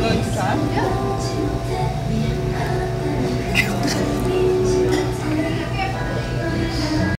Yeah.